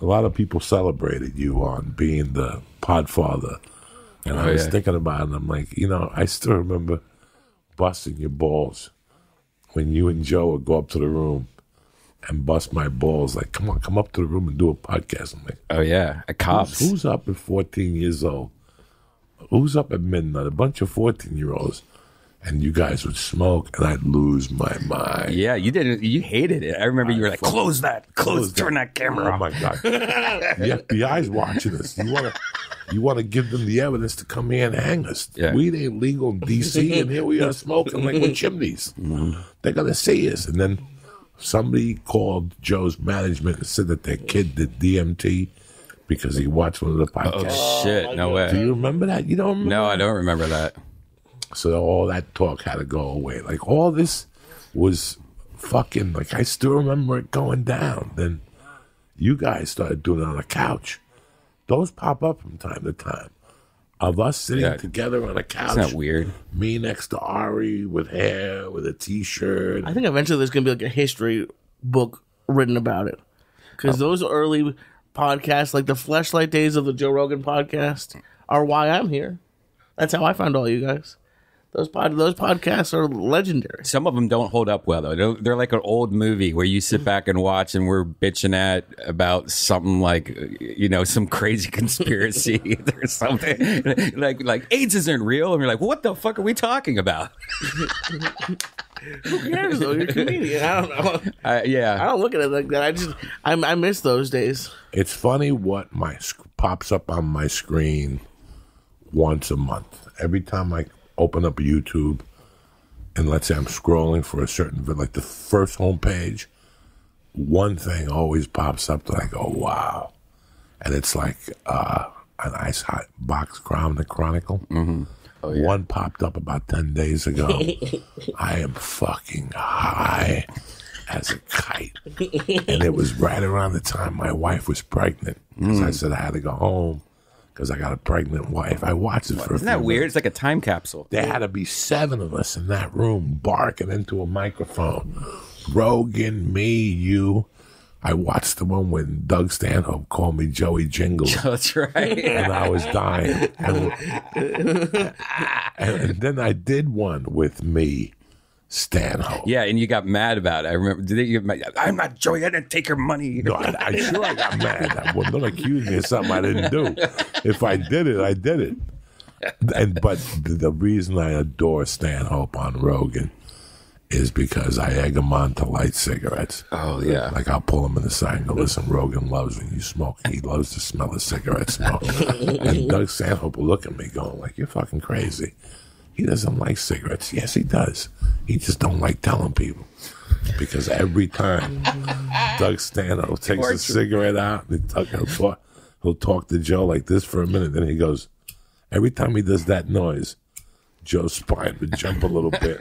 a lot of people celebrated you on being the podfather. And I Oh, was yeah. thinking about it, and I'm like, you know, I still remember busting your balls when you and Joe would go up to the room and bust my balls. Like, come on, come up to the room and do a podcast. I'm like, Oh yeah, a cops. Who's up at 14 years old? Who's up at midnight? A bunch of 14 year olds. And you guys would smoke, and I'd lose my mind. Yeah, you didn't. You hated it. I remember you were like, "Close that, close, turn that camera Oh off." my god! the FBI's watching us. You want to, you want to give them the evidence to come here and hang us. Yeah. Weed ain't legal in D.C. and here we are smoking like we're chimneys. Mm-hmm. They're gonna see us. And then somebody called Joe's management and said that their kid did DMT because he watched one of the oh, podcasts. Oh shit! No oh way. Do you remember that? You don't remember? No, I don't remember that. So all that talk had to go away. Like all this was fucking like I still remember it going down. Then you guys started doing it on a couch. Those pop up from time to time. Of us sitting Yeah. together on a couch. Isn't that weird? Me next to Ari with hair, with a t shirt. I think eventually there's gonna be like a history book written about it, because oh. those early podcasts, like the Fleshlight days of the Joe Rogan podcast, are why I'm here. That's how I found all you guys. Those pod, those podcasts are legendary. Some of them don't hold up well though. They're, they're like an old movie where you sit back and watch, and we're bitching at about something like you know some crazy conspiracy or something. Like like AIDS isn't real, and we're like, what the fuck are we talking about? Who cares though? You're a comedian. I don't know. Uh, I don't look at it like that. I just I, I miss those days. It's funny what my sc- pops up on my screen once a month. Every time I open up YouTube, and let's say I'm scrolling for a certain like the first homepage, one thing always pops up that I go, "Wow," and it's like uh, an ice hot box crown, the Chronicle. Mm-hmm. One popped up about ten days ago. I am fucking high as a kite and it was right around the time my wife was pregnant. Because I said I had to go home because I got a pregnant wife. I watched it for. a isn't that weird? minutes. It's like a time capsule. There had to be seven of us in that room barking into a microphone. Rogan, me, you. I watched the one when Doug Stanhope called me Joey Jingle. That's right. and I was dying. And, and, and then I did one with me, Stanhope. Yeah, and you got mad about it. I remember. Did you mad? I'm not Joey. I didn't take your money. No, I, I sure I got mad. I, well, don't accuse me of something I didn't do. If I did it, I did it. And but the, the reason I adore Stanhope on Rogan is because I egg him on to light cigarettes. Oh yeah. Like I'll pull him in the side and go, listen, Rogan loves when you smoke. He loves to smell the cigarette smoke. and Doug Stanhope will look at me going, like, you're fucking crazy. He doesn't like cigarettes. Yes, he does. He just don't like telling people. Because every time Doug Stanhope takes a cigarette out, and Doug, he'll, talk, he'll talk to Joe like this for a minute. Then he goes, every time he does that noise, Joe's spine would jump a little bit.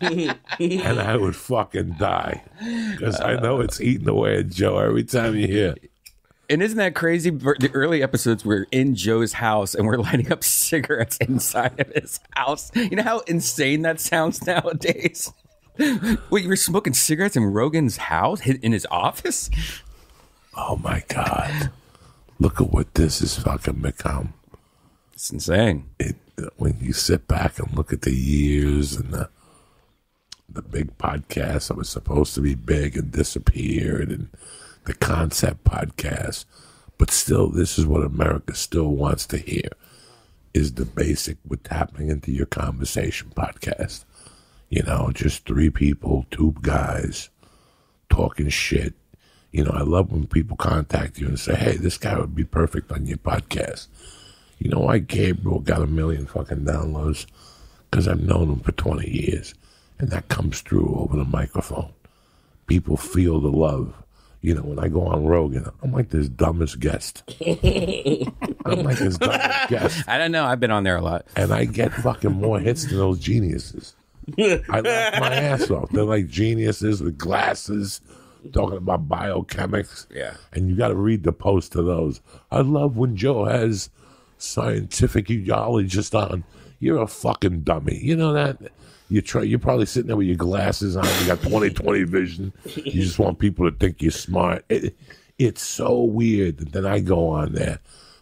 and I would fucking die. Because I know it's eating away at Joe every time you hear. And isn't that crazy? The early episodes we're in Joe's house and we're lighting up cigarettes inside of his house. You know how insane that sounds nowadays? Wait, you were smoking cigarettes in Rogan's house, in his office? Oh my God. Look at what this has fucking become. It's insane. It, uh, when you sit back and look at the years and the the big podcast that was supposed to be big and disappeared and the concept podcast, but still, this is what America still wants to hear is the basic what's happening into your conversation podcast. You know, just three people, two guys talking shit. You know, I love when people contact you and say, hey, this guy would be perfect on your podcast. You know why Gabriel got a million fucking downloads? Because I've known him for 20 years. And that comes through over the microphone. People feel the love. You know, when I go on Rogan, I'm like this dumbest guest. I'm like this dumbest guest. I don't know. I've been on there a lot. And I get fucking more hits than those geniuses. I laugh my ass off. They're like geniuses with glasses talking about biochemics. Yeah. And you got to read the post to those. I love when Joe has scientific geologist on. You're a fucking dummy. You know that? You try. You're probably sitting there with your glasses on. You got 20/20 vision. You just want people to think you're smart. It, It's so weird that then I go on there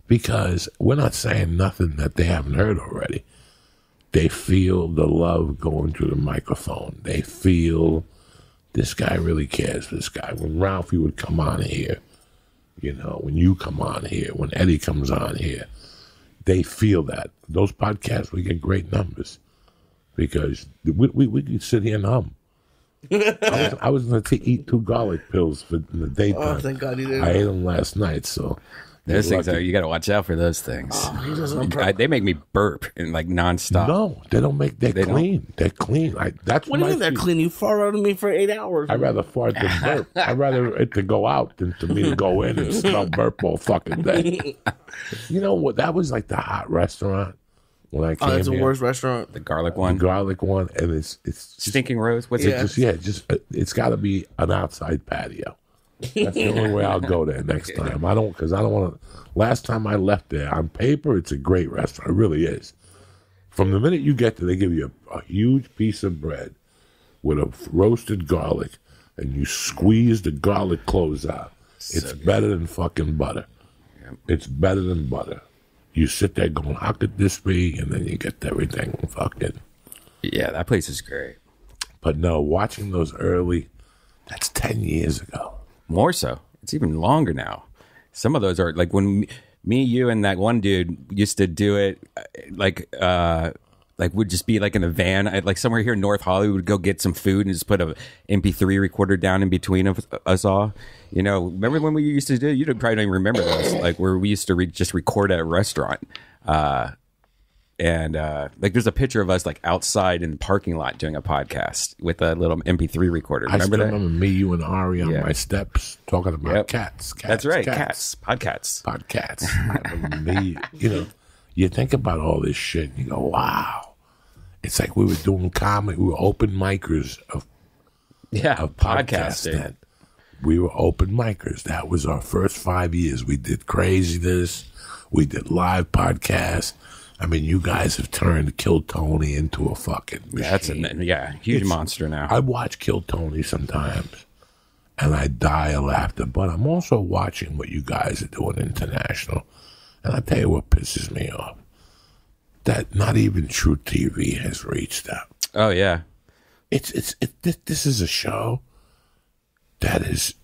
because we're not saying nothing that they haven't heard already. They feel the love going through the microphone. They feel this guy really cares for this guy. When Ralphie would come on here, you know, when you come on here, when Eddie comes on here, they feel that. Those podcasts, we get great numbers because we, we, we can sit here and hum. I was, I was going to eat two garlic pills for in the oh, daytime. Oh, thank God you didn't. I ate them last night, so Those things lucky. are you got to watch out for those things. Oh, he doesn't on I, they make me burp and like nonstop. No, they don't make. They're They don't? clean. They're clean. I, that's What do you mean they're clean? You fart out of me for eight hours. I'd rather fart than burp. I'd rather it to go out than to me to go in and smell burp all fucking day. You know what? That was like the hot restaurant when I came oh, that's the worst restaurant. The garlic one. The garlic one, and it's it's just, stinking rose. What's Yeah. it? just yeah, just uh, it's got to be an outside patio. That's the only way I'll go there next time. I don't because I don't want to. Last time I left there, on paper, it's a great restaurant. It really is. From the minute you get there, they give you a, a huge piece of bread with a roasted garlic, and you squeeze the garlic cloves out. It's better than fucking butter. It's better than butter. You sit there going, "How could this be?" And then you get everything fucking. Yeah, that place is great. But no, watching those early, that's ten years ago. More so, it's even longer now. Some of those are like when me- you, and that one dude used to do it. uh, Like, uh, like would just be like in a van, I, like somewhere here in North Hollywood. Would go get some food and just put a MP3 recorder down in between of us all. You know, remember when we used to do? You probably don't even remember this, Like where we used to re- just record at a restaurant. Uh, and uh, like there's a picture of us like outside in the parking lot doing a podcast with a little MP3 recorder. I Remember still that? remember me, you, and Ari on Yeah. my steps talking about Yep. cats, cats. That's right, Cats. cats, podcasts. Podcasts. Remember me. You know, you think about all this shit and you go, wow. It's like we were doing comedy. We were open micers of, Yeah, of podcasts podcasting. then. We were open micers. That was our first five years. We did craziness. We did live podcasts. I mean, you guys have turned Kill Tony into a fucking machine. That's a yeah, huge It's- monster now. I watch Kill Tony sometimes, and I die of laughter. But I'm also watching what you guys are doing international, and I tell you what pisses me off: that not even truTV has reached that. oh yeah, It's it's it, this, this is a show that is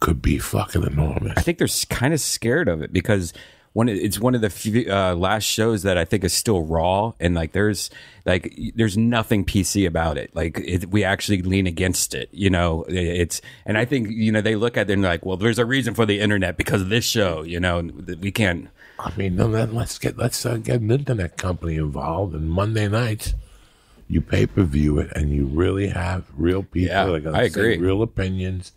could be fucking enormous. I think they're kind of scared of it because one it's one of the few, uh, last shows that I think is still raw and like there's like there's nothing PC about it. Like it, we actually lean against it, you know. It's and I think you know they look at it and like, well, there's a reason for the internet because of this show, you know. We can't. I mean, no, then let's get let's uh, get an internet company involved. And Monday nights, you pay per view it, and you really have real people Yeah, that are going I to say agree. real opinions,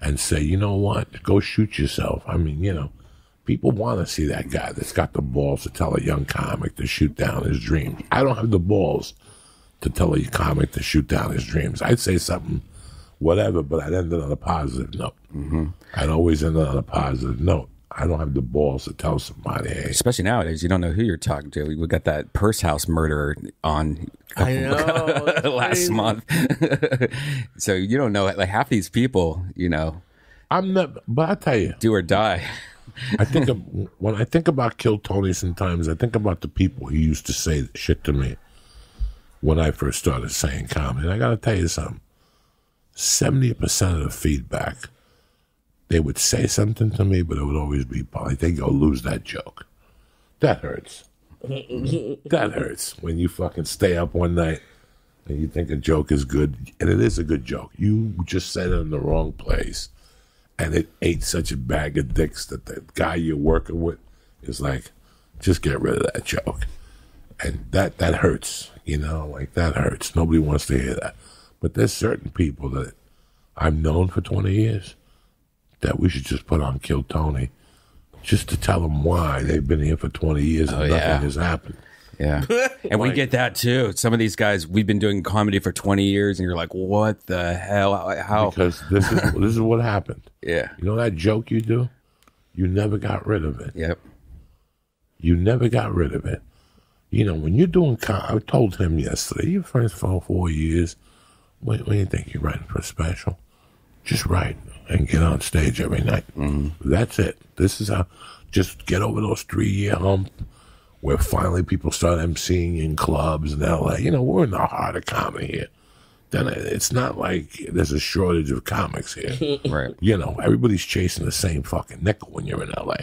and say, you know what, go shoot yourself. I mean, you know, people want to see that guy that's got the balls to tell a young comic to shoot down his dreams. I don't have the balls to tell a comic to shoot down his dreams. I'd say something, whatever, but I'd end it on a positive note. Mm-hmm. I'd always end it on a positive note. I don't have the balls to tell somebody, hey, Especially nowadays, you don't know who you're talking to. We got that purse house murderer on I know. last month, so you don't know. Like half these people, you know, I'm not, but I tell you, do or die. I think of, when I think about Kill Tony, sometimes I think about the people who used to say shit to me when I first started saying comedy. And I got to tell you something: seventy percent of the feedback, they would say something to me, but it would always be like they go lose that joke. That hurts. that hurts when you fucking stay up one night and you think a joke is good, and it is a good joke. You just said it in the wrong place and it ate such a bag of dicks that the guy you're working with is like, just get rid of that joke. And that that hurts, you know, like that hurts. Nobody wants to hear that. But there's certain people that I've known for 20 years that we should just put on Kill Tony just to tell them why they've been here for 20 years and Oh, nothing yeah. has happened. Yeah. And we get that too. Some of these guys, we've been doing comedy for 20 years, and you're like, what the hell? How? Because this is this is what happened. Yeah. You know that joke you do? You never got rid of it. Yep. You never got rid of it. You know, when you're doing, I told him yesterday, you're friends for four years. What, what do you think? You're writing for a special? just write and get on stage every night. Mm-hmm. That's it. This is how. Just get over those three year hump where finally people start emceeing in clubs in LA. You know, we're in the heart of comedy here. Then it's not like there's a shortage of comics here. Right. You know, everybody's chasing the same fucking nickel when you're in LA.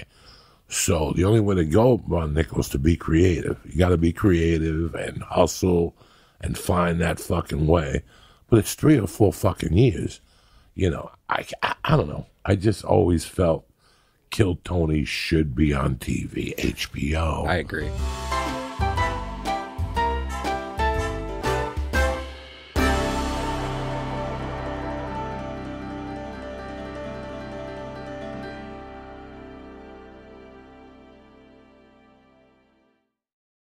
So the only way to go on nickel is to be creative. You got to be creative and hustle and find that fucking way. But it's three or four fucking years. You know, I, I, I don't know. I just always felt Kill Tony should be on TV, HBO. I agree.